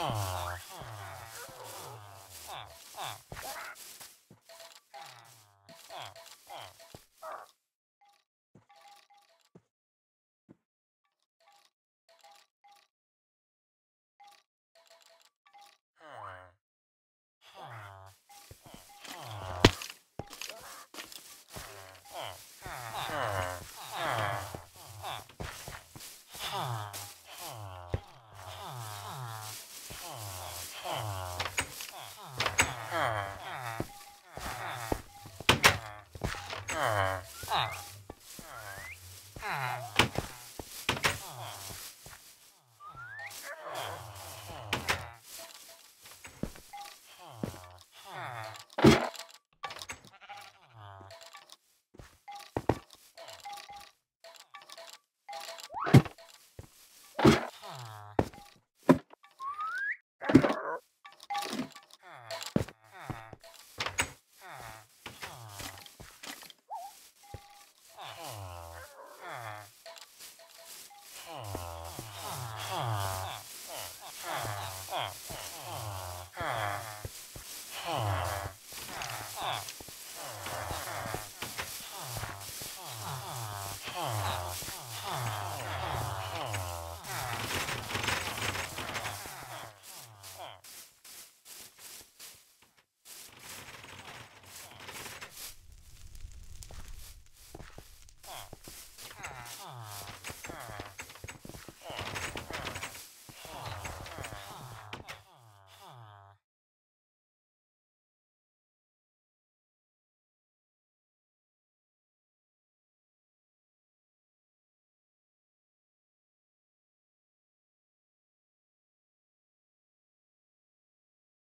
Aww. Ah.